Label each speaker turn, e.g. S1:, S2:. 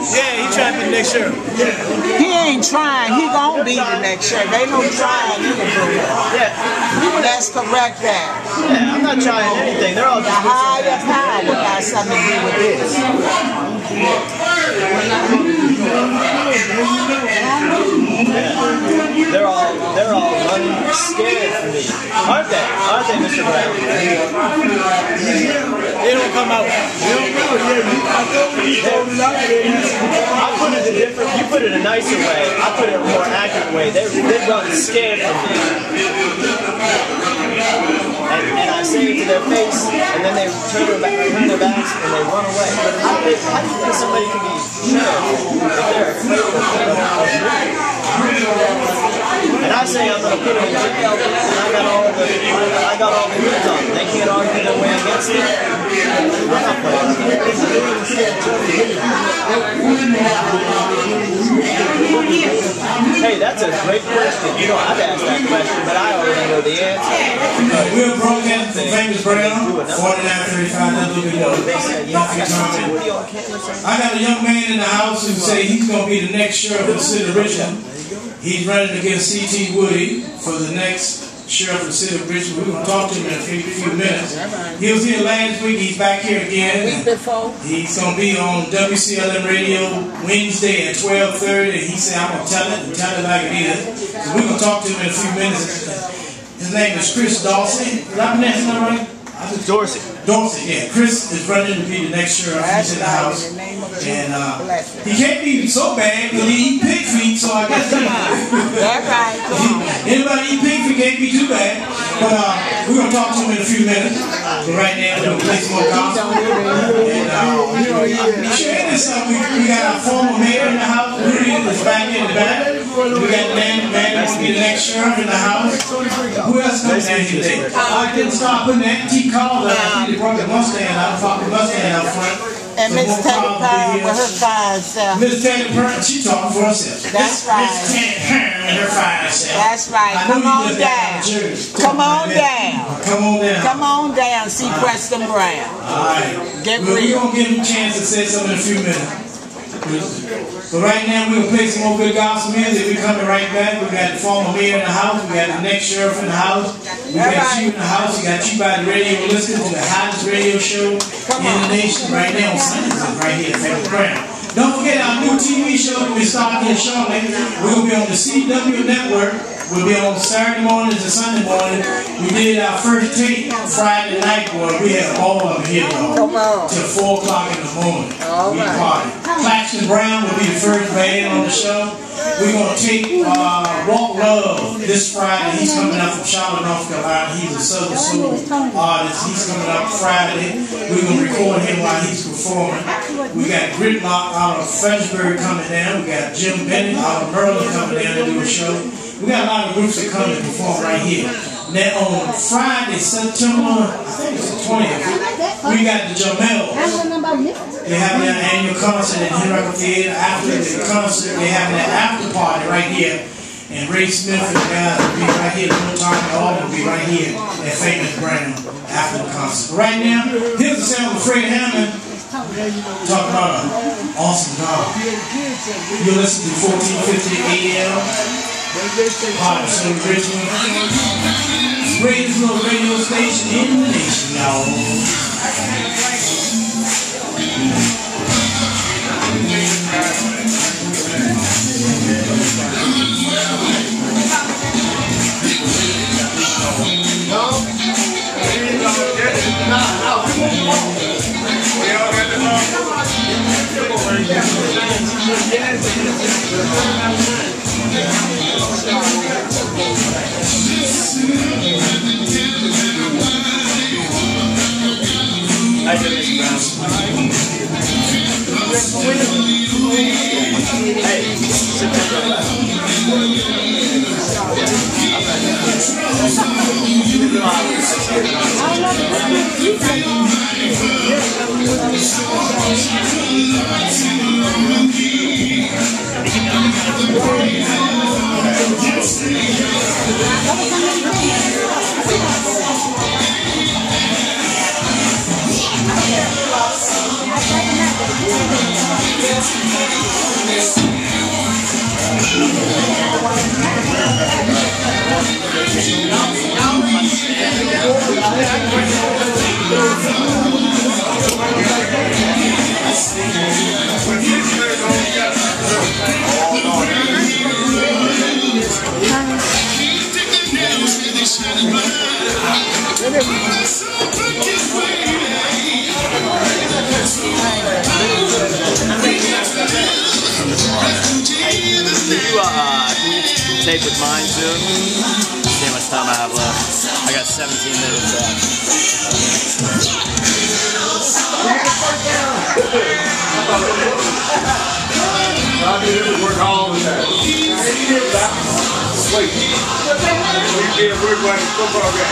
S1: Yeah, he trying to be the next sheriff.
S2: He ain't trying. He gonna be the next sheriff. Ain't no trying either.
S1: Yeah.
S2: Let's correct that.
S1: Yeah, I'm not trying anything. They're all
S2: The higher power got something to do with this.
S1: They're all they're all running scared for me. Aren't they? Aren't they, Mr. Brown? They don't come out. I put it a different you put it a nicer way. I put it a more accurate way. They they run scared for me. And, and I say it to their face, and then they turn their, back, turn their backs and they run away. But how do, they, how do you think somebody can be sheriff if they're afraid of, of me? And I say I'm gonna put them in jail, I got all the I got all the goods on. They can't argue their way against it. We're not playing. Hey, that's a great question. You know, I've asked that question, but I already know the answer.
S3: We're broadcasting from Famous Brown, 4935 WBO.
S1: They said, you know, I got some Woody on camera. saying-
S3: I got a young man in the house who say he's going to be the next sheriff of the city of Richmond. He's running against C.T. Woody for the next sheriff of the city of Richmond. We're going to talk to him in a few, few minutes. He was here last week. He's back here again.
S2: Week Before.
S3: He's going to be on WCLM radio Wednesday at 12.30. And He said, I'm going to tell it and tell it like it is. So we're going to talk to him in a few minutes. His name is Chris Dawson. Did I pronounce name right? I
S1: Dorsey.
S3: Dorsey, yeah. Chris is running to be the next sheriff. He's in the house.
S2: In the name of the
S3: And uh, he can't be so bad because he eat pig feet, so I guess
S2: That's right.
S3: Anybody eat pig feet can't be too bad. But uh, we're going to talk to him in a few minutes. But right now, we're going to play some more gospel. And uh, share this up. We, we got our former mayor in the house. Rudy is back in the back. We got the man, man that's going to be the next sheriff in the house. Who else comes in today? I didn't start putting that T collar. I think they brought the Mustang out, the Mustang out front.
S2: And Miss Teddy
S3: power to
S2: Power
S3: be
S2: with her
S3: here.
S2: fine self.
S3: Miss Teddy Parham, she talking for herself.
S2: That's
S3: Miss-
S2: right.
S3: Miss Teddy Parham and her fine self.
S2: That's right.
S3: I know
S2: Come on
S3: just
S2: down. Come on
S3: like
S2: down.
S3: Come on down.
S2: Come on down, see Preston Brown.
S3: All right.
S2: Get
S3: well,
S2: real.
S3: We're going to give him a chance to say something in a few minutes. But right now, we're to play some more good gospel music. We're coming right back. We got the former mayor in the house. We got the next sheriff in the house. We got you in the house. We got you by the radio listening to the hottest radio show in the nation right now on Sundays right here at Family Brown. Don't forget our new TV show that we start here shortly. We'll be on the CW network. We'll be on Saturday mornings and Sunday morning. We did our first tape Friday night, boy. We had all of them here, y'all.
S2: Come on.
S3: Till 4 o'clock in the morning.
S2: All
S3: we
S2: right.
S3: party. Claxton Brown will be the first band on the show. We're going to take uh, Walk Love this Friday. He's coming up from Charlotte, North Carolina. He's a Southern Soul artist. He's coming up Friday. We're going to record him while he's performing. We got Gridlock out of Fredericksburg coming down. We got Jim Bennett out of Maryland coming down to do a show. We got a lot of groups that come and perform right here. Now on Friday, September, I think it's the 20th, we got the Jamels. They have their annual concert at Henrico Theater. After the concert, they have their after party right here. And Ray Smith and the guys will be right here. Little Tommy Hall will be right here at Famous Brown after the concert. But right now, here's the sound of Fred Hammond talking about an awesome God. You listen to 1450 AM. Richmond. Greatest little radio station in the nation, y'all.
S1: I did this Brown. Hey, September 11th.
S4: Thank you uh,
S1: tape with mine soon? See how much time I have left. I got 17 minutes left.
S4: Robbie, you work all the time. Wait. You get a work like football game.